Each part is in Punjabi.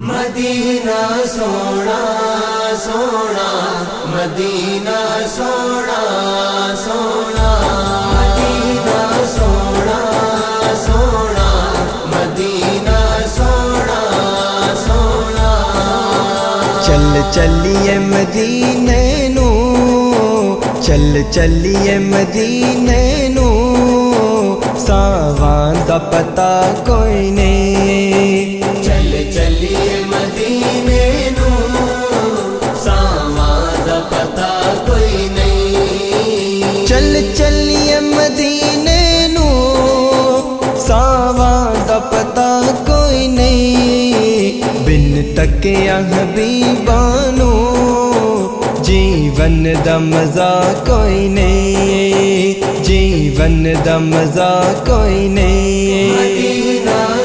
ਮਦੀਨਾ ਸੋਣਾ ਸੋਣਾ ਮਦੀਨਾ ਸੋਣਾ ਸੋਣਾ ਮਦੀਨਾ ਸੋਣਾ ਸੋਣਾ ਮਦੀਨਾ ਸੋਣਾ ਸੋਣਾ ਚੱਲ ਚੱਲੀਏ ਮਦੀਨੇ ਨੂੰ ਚੱਲ ਚੱਲੀਏ ਮਦੀਨੇ ਨੂੰ ਸਾਵਾਂ ਦਾ ਪਤਾ ਕੋਈ ਨਹੀਂ। ਬਿਨ ਤੱਕਿਆ ਹਬੀਬਾਂ ਨੂੰ ਜੀਵਨ ਦਾ ਮਜ਼ਾ ਕੋਈ ਨਹੀਂ, ਜੀਵਨ ਦਾ ਮਜ਼ਾ ਕੋਈ ਨਹੀਂ। ਮਦੀਨਾ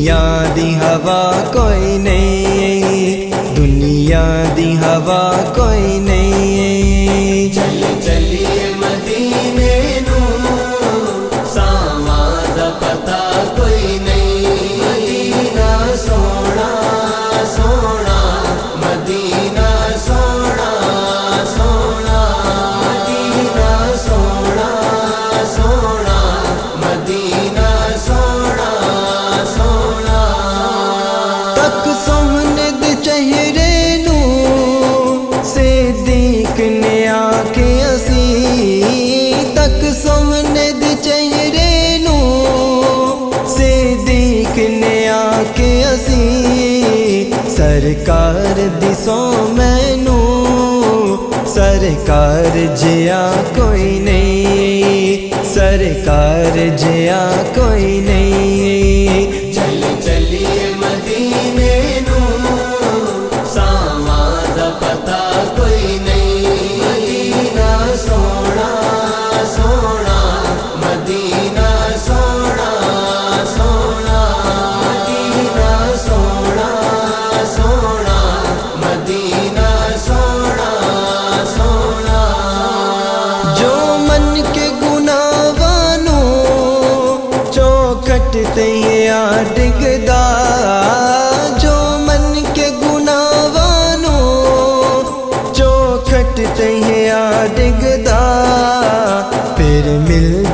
ਦੁਨੀਆ ਦੀ ਹਵਾ ਕੋਈ ਨਹੀਂ ਸੇਦੀਕ ਨੇ ਆਕੇ ਅਸੀਂ ਤੱਕ ਸੋਹਣੇ ਦੇ ਚਿਹਰੇ ਨੂੰ। ਸੇਦੀਕ ਨੇ ਆਕੇ ਅਸੀਂ ਸਰਕਾਰ ਦੀ ਸੋ ਮੈਨੂੰ ਸਰਕਾਰ ਜਿਆ ਕੋਈ ਨਹੀਂ, ਸਰਕਾਰ ਜਿਆ ਕੋਈ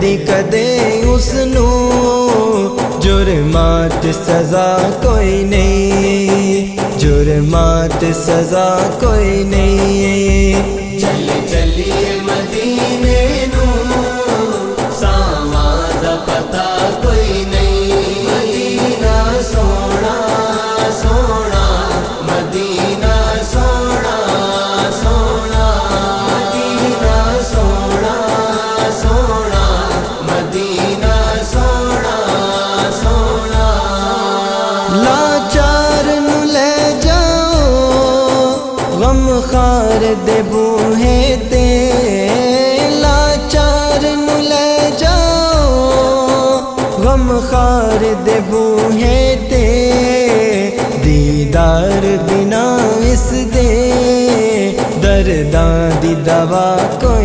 ਮਿਲਦੀ ਕਦੇ ਉਸ ਨੂੰ ਜੁਰਮਾਤ ਸਜ਼ਾ ਕੋਈ ਨਹੀਂ ਜੁਰਮਾਤ ਸਜ਼ਾ ਕੋਈ ਨਹੀਂ। ਲਾਚਾਰ ਨੂੰ ਲੈ ਜਾਓ, ਗਮ ਖਾਰ ਦੇ ਬੂਹੇ ਤੇ। ਲਾਚਾਰ ਨੂੰ ਲੈ ਜਾਓ, ਗਮ ਖਾਰ ਦੇ ਬੂਹੇ ਤੇ। ਦੀਦਾਰ ਬਿਨਾ ਇਸ ਦੇ, ਦਰਦਾਂ ਦੀ ਦਵਾ ਕੋਈ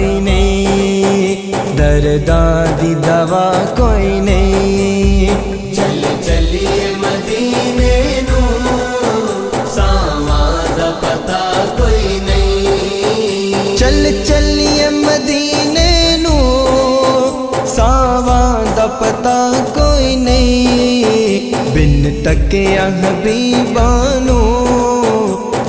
ਸਾਵਾਂ ਦਾ ਪਤਾ ਕੋਈ ਨਹੀਂ। ਬਿਨ ਤੱਕਿਆ ਹਬੀਬਾਂ ਨੂੰ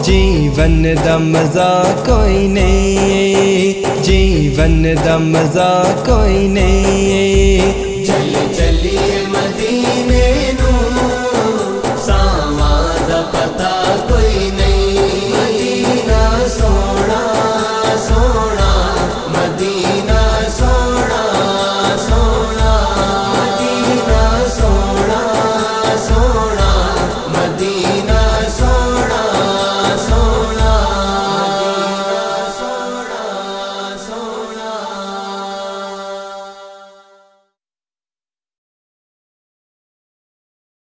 ਜੀਵਨ ਦਾ ਮਜ਼ਾ ਕੋਈ ਨਹੀਂ। ਜੀਵਨ ਦਾ ਮਜ਼ਾ ਕੋਈ ਨਹੀਂ।